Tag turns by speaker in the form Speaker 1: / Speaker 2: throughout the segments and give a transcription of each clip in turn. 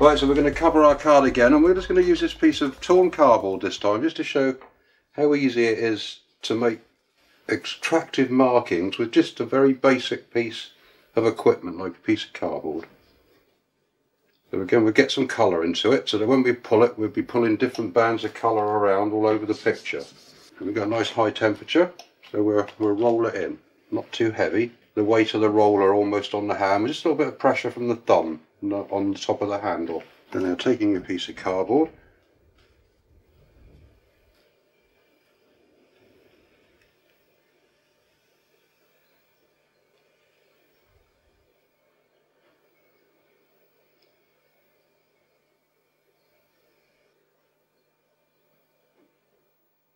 Speaker 1: Right, so we're going to cover our card again and we're just going to use this piece of torn cardboard this time just to show how easy it is to make extractive markings with just a very basic piece of equipment like a piece of cardboard. So again we'll get some colour into it so that when we pull it we'll be pulling different bands of colour around all over the picture. And we've got a nice high temperature so we'll, we'll roll it in, not too heavy. The weight of the roller almost on the hand, just a little bit of pressure from the thumb on the top of the handle. Then now taking a piece of cardboard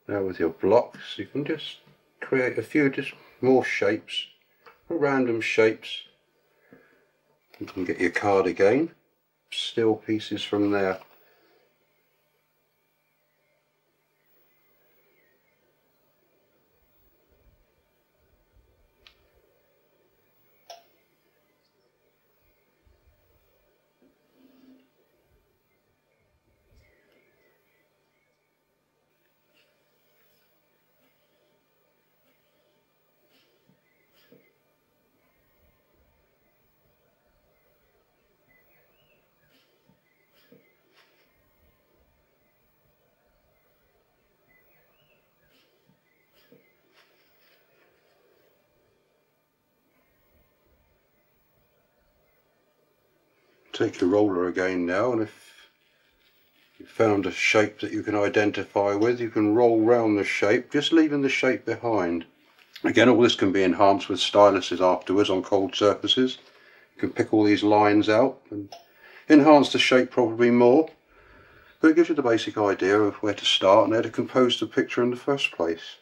Speaker 1: Now with your blocks you can just create a few just more shapes, random shapes. You can get your card again, still pieces from there. Take your roller again now and if you found a shape that you can identify with you can roll round the shape just leaving the shape behind. Again all this can be enhanced with styluses afterwards on cold surfaces. You can pick all these lines out and enhance the shape probably more. But it gives you the basic idea of where to start and how to compose the picture in the first place